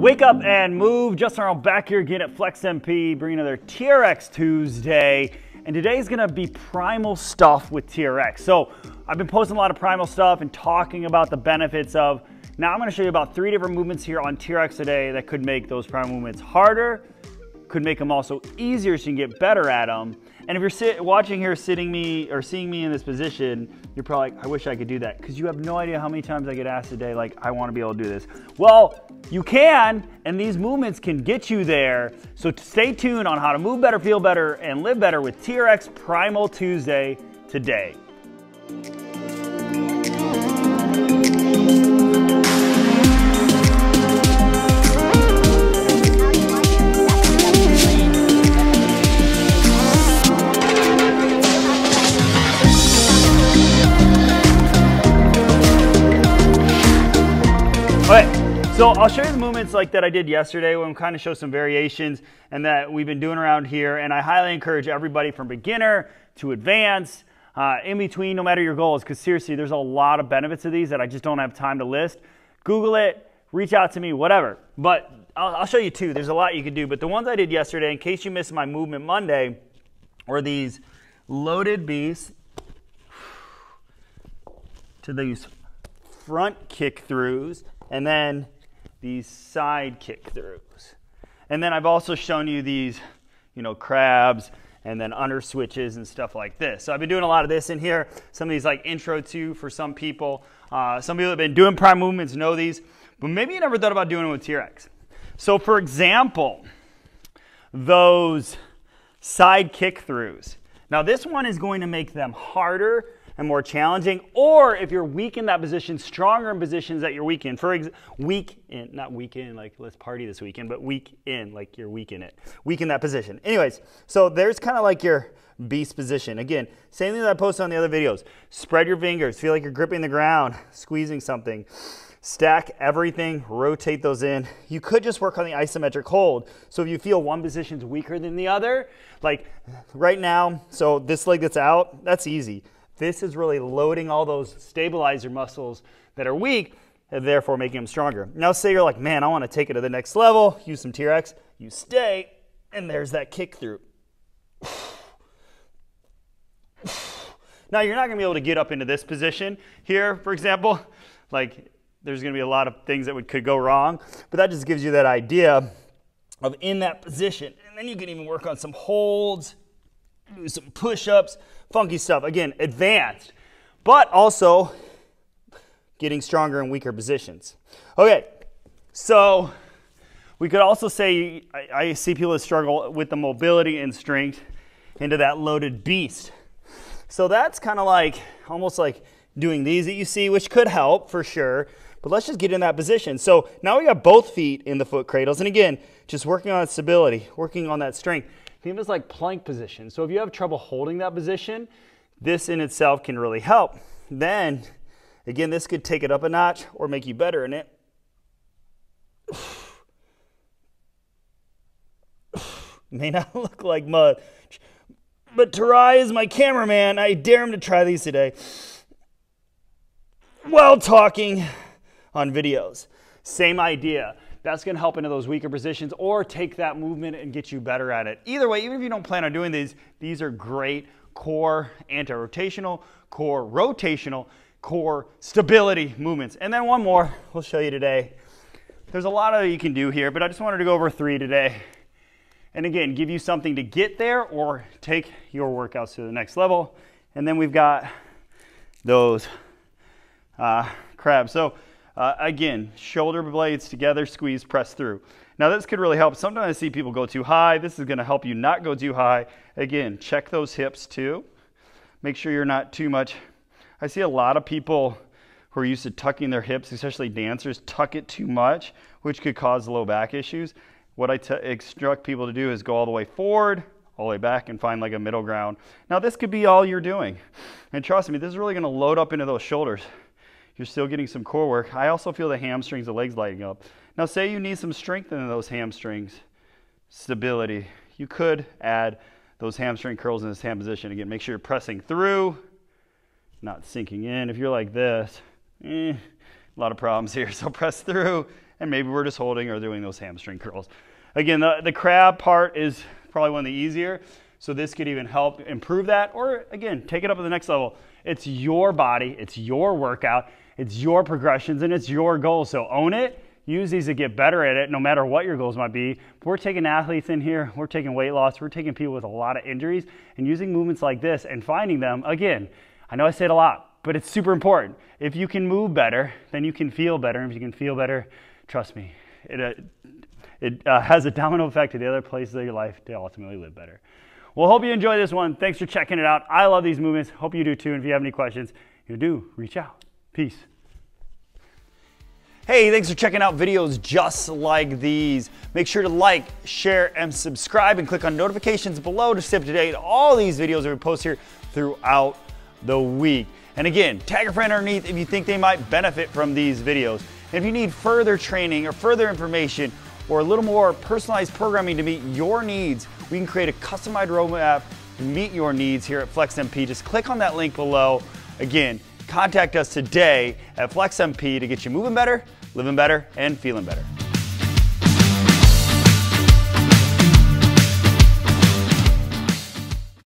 Wake up and move. Justin Arnold back here again at FlexxMP, bringing another TRX Tuesday. And today's gonna be primal stuff with TRX. So I've been posting a lot of primal stuff and talking about the benefits of. Now I'm gonna show you about three different movements here on TRX today that could make those primal movements harder, could make them also easier so you can get better at them. And if you're sit, watching here, sitting me or seeing me in this position, you're probably like, I wish I could do that because you have no idea how many times I get asked a day, like, I want to be able to do this. Well, you can, and these movements can get you there. So stay tuned on how to move better, feel better, and live better with TRX Primal Tuesday today. So I'll show you the movements like that I did yesterday. When We'll kind of show some variations and that we've been doing around here. And I highly encourage everybody from beginner to advanced, uh, in between, no matter your goals, because seriously, there's a lot of benefits of these that I just don't have time to list. Google it, reach out to me, whatever. But I'll, I'll show you two. There's a lot you can do. But the ones I did yesterday, in case you missed my movement Monday, were these loaded beasts to these front kick throughs and then these side kick throughs. And then I've also shown you these, you know, crabs and then under switches and stuff like this. So I've been doing a lot of this in here. Some of these like intro to for some people. Uh, some people have been doing prime movements know these, but maybe you never thought about doing it with TRX. So for example, those side kick throughs. Now this one is going to make them harder and more challenging, or if you're weak in that position, stronger in positions that you're weak in. For example, weak in, not weak in, like let's party this weekend, but weak in, like you're weak in it. Weak in that position. Anyways, so there's kind of like your beast position. Again, same thing that I posted on the other videos. Spread your fingers, feel like you're gripping the ground, squeezing something. Stack everything, rotate those in. You could just work on the isometric hold. So if you feel one position's weaker than the other, like right now, so this leg that's out, that's easy. This is really loading all those stabilizer muscles that are weak and therefore making them stronger. Now say you're like, man, I want to take it to the next level, use some TRX, you stay, and there's that kick through. Now you're not going to be able to get up into this position here, for example. Like there's going to be a lot of things that would, could go wrong, but that just gives you that idea of in that position. And then you can even work on some holds, do some push-ups, funky stuff. Again, advanced, but also getting stronger in weaker positions. Okay, so we could also say I, I see people struggle with the mobility and strength into that loaded beast. So that's kind of like almost like doing these that you see, which could help for sure. But let's just get in that position. So now we got both feet in the foot cradles. And again, just working on stability, working on that strength. Think of it as like plank position. So if you have trouble holding that position, this in itself can really help. Then, again, this could take it up a notch or make you better in it. May not look like much, but Tarai is my cameraman. I dare him to try these today while talking on videos. Same idea. That's going to help into those weaker positions or take that movement and get you better at it. Either way, even if you don't plan on doing these, these are great core anti-rotational, core rotational, core stability movements. And then one more we'll show you today. There's a lot of you can do here, but I just wanted to go over three today. And again, give you something to get there or take your workouts to the next level. And then we've got those uh, crabs. So uh, again, shoulder blades together, squeeze, press through. Now this could really help. Sometimes I see people go too high. This is gonna help you not go too high. Again, check those hips too. Make sure you're not too much. I see a lot of people who are used to tucking their hips, especially dancers, tuck it too much, which could cause low back issues. What I instruct people to do is go all the way forward, all the way back, and find like a middle ground. Now this could be all you're doing. And trust me, this is really gonna load up into those shoulders. You're still getting some core work. I also feel the hamstrings, the legs lighting up. Now, say you need some strength in those hamstrings, stability. You could add those hamstring curls in this hand position. Again, make sure you're pressing through, not sinking in. If you're like this, eh, a lot of problems here. So press through and maybe we're just holding or doing those hamstring curls. Again, the, the crab part is probably one of the easier, so this could even help improve that, or again, take it up to the next level. It's your body, it's your workout, it's your progressions, and it's your goals, so own it, use these to get better at it no matter what your goals might be. we're taking athletes in here, we're taking weight loss, we're taking people with a lot of injuries and using movements like this and finding them. Again, I know I say it a lot, but it's super important. If you can move better, then you can feel better. And if you can feel better, trust me, it, uh, it uh, has a domino effect to the other places of your life to ultimately live better. Well, hope you enjoy this one. Thanks for checking it out. I love these movements. Hope you do too. And if you have any questions, you do reach out. Peace. Hey, thanks for checking out videos just like these. Make sure to like, share, and subscribe and click on notifications below to stay up to date all these videos that we post here throughout the week. And again, tag a friend underneath if you think they might benefit from these videos. And if you need further training or further information or a little more personalized programming to meet your needs, we can create a customized roadmap to meet your needs here at FlexxMP. Just click on that link below. Again, contact us today at FlexxMP to get you moving better living better, and feeling better.